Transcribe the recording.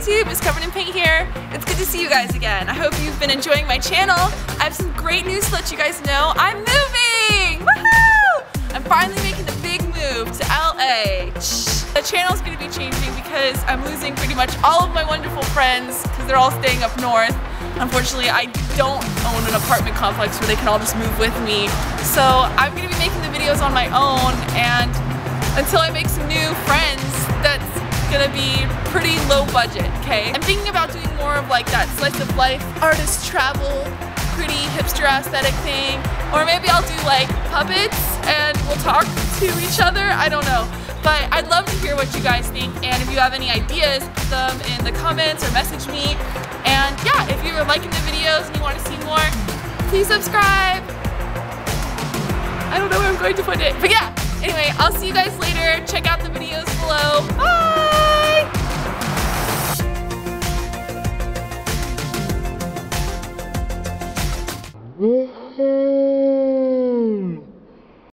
YouTube? It's Covered in Paint here. It's good to see you guys again. I hope you've been enjoying my channel. I have some great news to let you guys know. I'm moving! Woohoo! I'm finally making the big move to LA. The channel's gonna be changing because I'm losing pretty much all of my wonderful friends because they're all staying up north. Unfortunately, I don't own an apartment complex where they can all just move with me. So I'm gonna be making the videos on my own and until I make some new friends, pretty low budget, okay? I'm thinking about doing more of like that slice of life, artist travel, pretty hipster aesthetic thing. Or maybe I'll do like puppets and we'll talk to each other, I don't know. But I'd love to hear what you guys think and if you have any ideas, put them in the comments or message me. And yeah, if you're liking the videos and you want to see more, please subscribe. I don't know where I'm going to put it, but yeah. Anyway, I'll see you guys later. Check out the videos Bye!